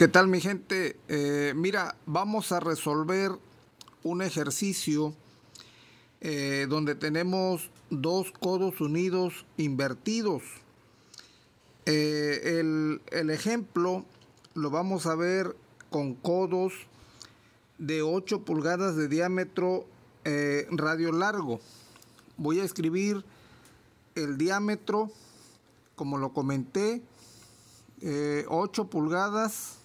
¿Qué tal mi gente? Eh, mira, vamos a resolver un ejercicio eh, donde tenemos dos codos unidos invertidos. Eh, el, el, ejemplo lo vamos a ver con codos de 8 pulgadas de diámetro radio largo. Voy a escribir el diámetro, como lo comenté, 8 pulgadas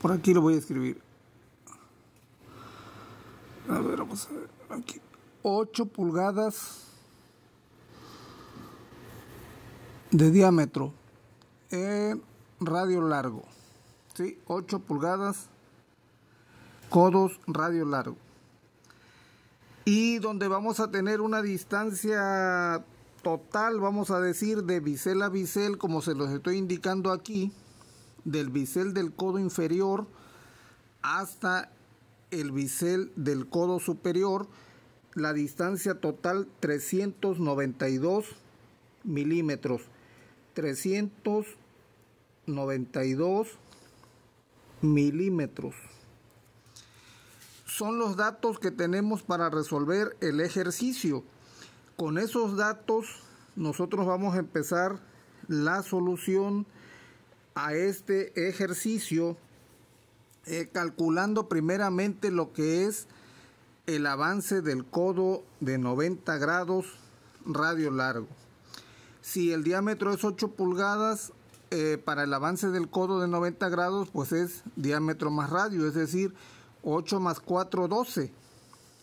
por aquí lo voy a escribir. A ver, vamos a ver. Aquí. 8 pulgadas de diámetro en radio largo. ¿Sí? 8 pulgadas, codos, radio largo. Y donde vamos a tener una distancia total, vamos a decir, de bisel a bisel, como se los estoy indicando aquí, del bisel del codo inferior hasta el bisel del codo superior, la distancia total 392 milímetros. 392 milímetros. Son los datos que tenemos para resolver el ejercicio. Con esos datos nosotros vamos a empezar la solución a este ejercicio eh, calculando primeramente lo que es el avance del codo de 90 grados radio largo. Si el diámetro es 8 pulgadas, eh, para el avance del codo de 90 grados, pues es diámetro más radio, es decir, 8 más 4, 12.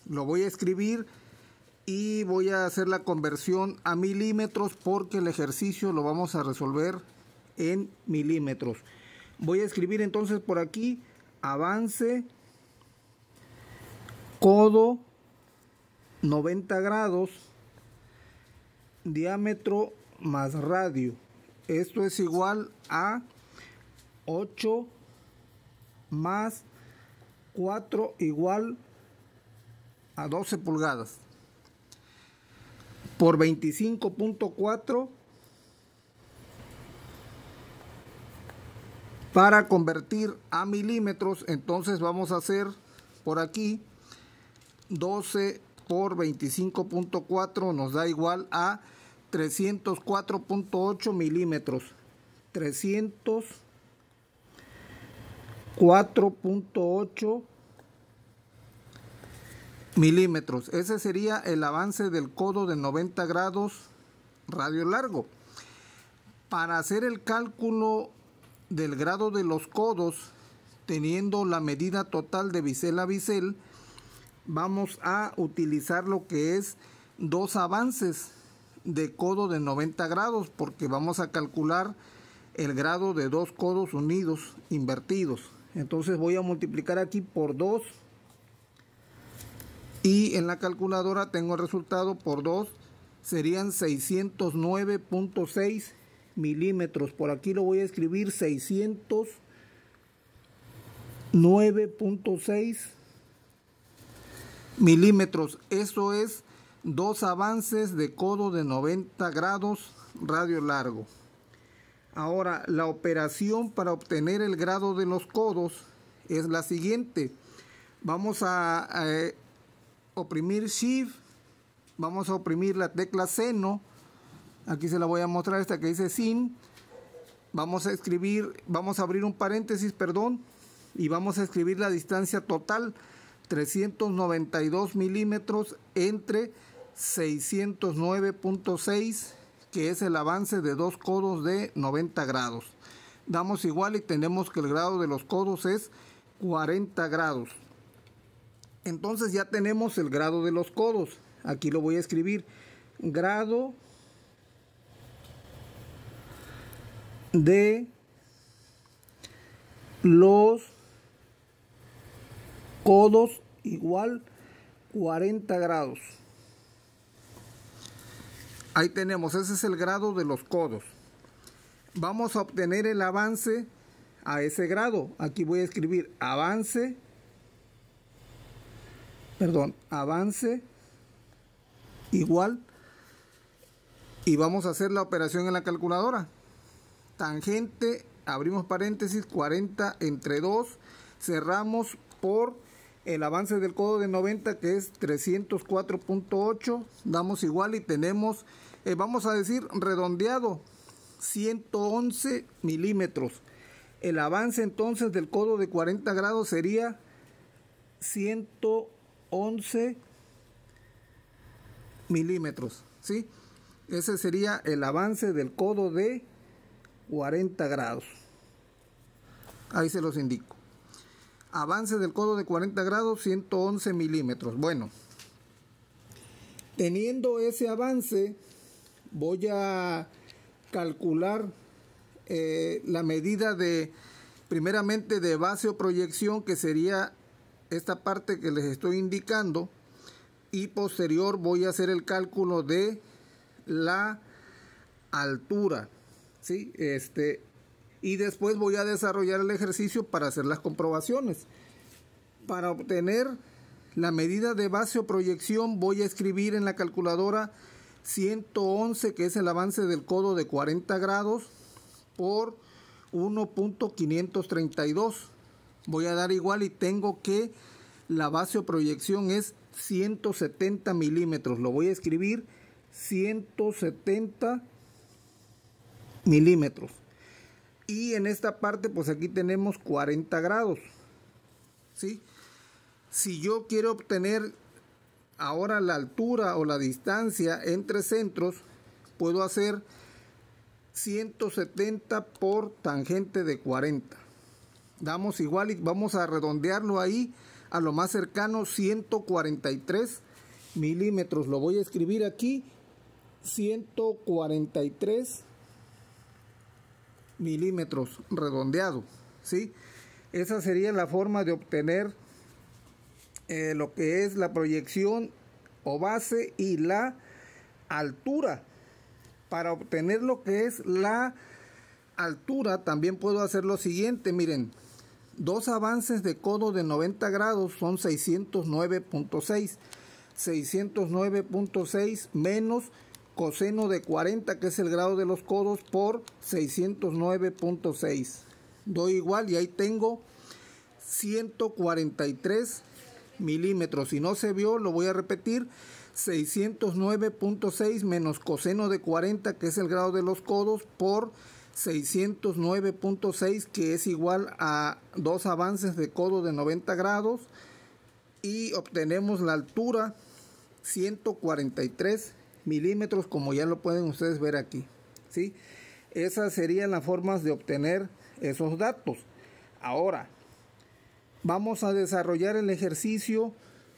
Lo voy a escribir y voy a hacer la conversión a milímetros porque el ejercicio lo vamos a resolver en milímetros. Voy a escribir entonces por aquí avance codo 90 grados diámetro más radio. Esto es igual a 8 más 4 igual a 12 pulgadas por 25.4 Para convertir a milímetros, entonces vamos a hacer por aquí 12 por 25.4 nos da igual a 304.8 milímetros. 304.8 milímetros. Ese sería el avance del codo de 90 grados radio largo. Para hacer el cálculo del grado de los codos, teniendo la medida total de bisel a bisel, vamos a utilizar lo que es dos avances de codo de 90 grados, porque vamos a calcular el grado de dos codos unidos invertidos. Entonces voy a multiplicar aquí por 2 y en la calculadora tengo el resultado por 2 serían 609.6 milímetros. Por aquí lo voy a escribir 609.6 milímetros. Eso es dos avances de codo de 90 grados radio largo. Ahora, la operación para obtener el grado de los codos es la siguiente. Vamos a, eh, oprimir Shift, vamos a oprimir la tecla seno Aquí se la voy a mostrar esta que dice sin. Vamos a escribir, vamos a abrir un paréntesis, perdón, y vamos a escribir la distancia total 392 milímetros entre 609.6 que es el avance de dos codos de 90 grados. Damos igual y tenemos que el grado de los codos es 40 grados. Entonces ya tenemos el grado de los codos. Aquí lo voy a escribir. Grado de los codos igual 40 grados. Ahí tenemos, ese es el grado de los codos. Vamos a obtener el avance a ese grado. Aquí voy a escribir avance, perdón, avance igual y vamos a hacer la operación en la calculadora tangente abrimos paréntesis, 40 entre 2, cerramos por el avance del codo de 90 que es 304.8, damos igual y tenemos, eh, vamos a decir redondeado, 111 milímetros. El avance entonces del codo de 40 grados sería 111 milímetros, ¿sí? Ese sería el avance del codo de 40 grados. Ahí se los indico. Avance del codo de 40 grados, 111 milímetros. Bueno, teniendo ese avance, voy a calcular eh, la medida de, primeramente, de base o proyección, que sería esta parte que les estoy indicando. Y posterior voy a hacer el cálculo de la altura. ¿Sí? Este, y después voy a desarrollar el ejercicio para hacer las comprobaciones. Para obtener la medida de base o proyección voy a escribir en la calculadora 111, que es el avance del codo de 40 grados, por 1.532. Voy a dar igual y tengo que la base o proyección es 170 milímetros. Lo voy a escribir 170 milímetros. Y en esta parte, pues aquí tenemos 40 grados. ¿Sí? Si yo quiero obtener ahora la altura o la distancia entre centros, puedo hacer 170 por tangente de 40. Damos igual y vamos a redondearlo ahí a lo más cercano 143 milímetros. Lo voy a escribir aquí 143 milímetros redondeado, ¿sí? Esa sería la forma de obtener eh, lo que es la proyección o base y la altura. Para obtener lo que es la altura también puedo hacer lo siguiente, miren, dos avances de codo de 90 grados son 609.6. 609.6 menos coseno de 40, que es el grado de los codos, por 609.6. Doy igual y ahí tengo 143 milímetros. Si no se vio, lo voy a repetir. 609.6 menos coseno de 40, que es el grado de los codos, por 609.6, que es igual a dos avances de codo de 90 grados. Y obtenemos la altura 143 milímetros como ya lo pueden ustedes ver aquí. ¿sí? Esas serían las formas de obtener esos datos. Ahora, vamos a desarrollar el ejercicio,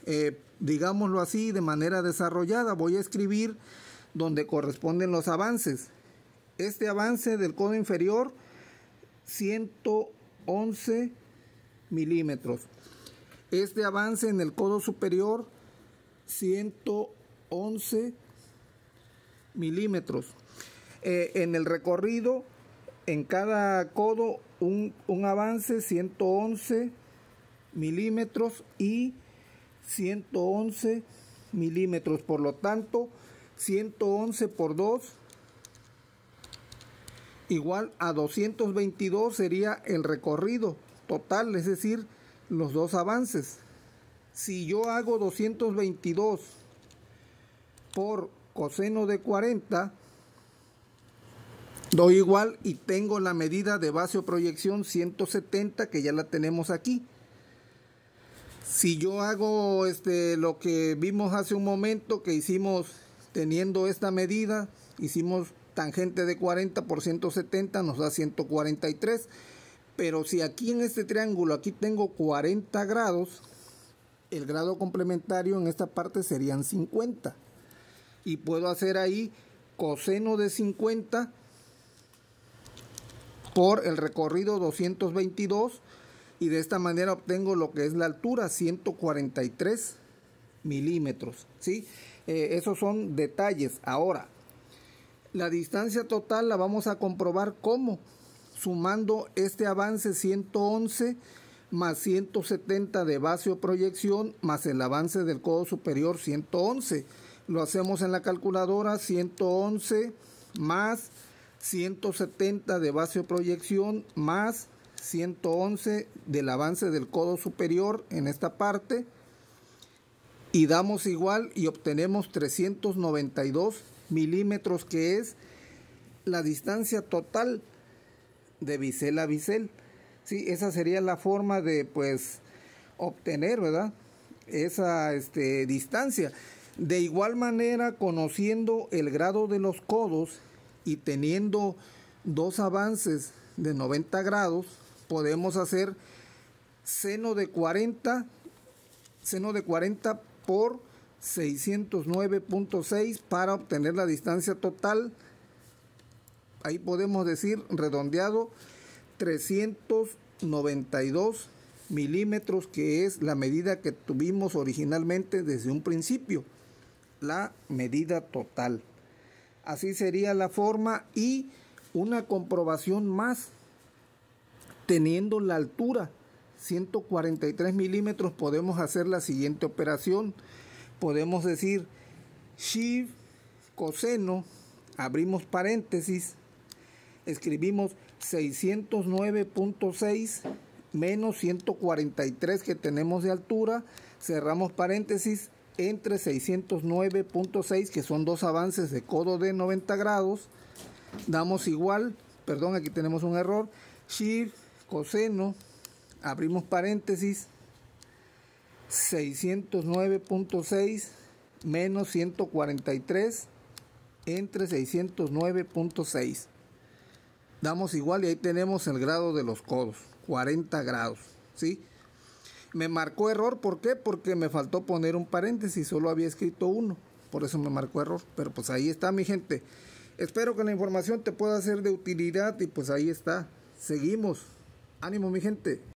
eh, digámoslo así, de manera desarrollada. Voy a escribir donde corresponden los avances. Este avance del codo inferior, 111 milímetros. Este avance en el codo superior, 111 milímetros milímetros. Eh, en el recorrido, en cada codo, un, un avance 111 milímetros y 111 milímetros. Por lo tanto, 111 por 2 igual a 222 sería el recorrido total, es decir, los dos avances. Si yo hago 222 por coseno de 40 doy igual y tengo la medida de base o proyección 170 que ya la tenemos aquí. Si yo hago este lo que vimos hace un momento que hicimos teniendo esta medida, hicimos tangente de 40 por 170 nos da 143. Pero si aquí en este triángulo aquí tengo 40 grados, el grado complementario en esta parte serían 50 y puedo hacer ahí coseno de 50 por el recorrido 222 y de esta manera obtengo lo que es la altura 143 milímetros ¿sí? Eh, esos son detalles ahora la distancia total la vamos a comprobar como sumando este avance 111 más 170 de base o proyección más el avance del codo superior 111 lo hacemos en la calculadora 111 más 170 de base de proyección más 111 del avance del codo superior en esta parte y damos igual y obtenemos 392 milímetros que es la distancia total de bisel a bisel. Sí, esa sería la forma de pues obtener, ¿verdad? Esa este, distancia. De igual manera, conociendo el grado de los codos y teniendo dos avances de 90 grados, podemos hacer seno de 40, seno de 40 por 609.6 para obtener la distancia total. Ahí podemos decir redondeado 392 milímetros que es la medida que tuvimos originalmente desde un principio, la medida total. Así sería la forma y una comprobación más teniendo la altura 143 milímetros podemos hacer la siguiente operación. Podemos decir shift coseno, abrimos paréntesis, escribimos 609.6 menos 143 que tenemos de altura, cerramos paréntesis entre 609.6 que son dos avances de codo de 90 grados, damos igual, perdón, aquí tenemos un error, shift coseno, abrimos paréntesis, 609.6 menos 143 entre 609.6. Damos igual y ahí tenemos el grado de los codos, 40 grados, ¿sí? Me marcó error, ¿por qué? Porque me faltó poner un paréntesis, solo había escrito uno, por eso me marcó error, pero pues ahí está mi gente. Espero que la información te pueda ser de utilidad y pues ahí está. Seguimos. Ánimo mi gente.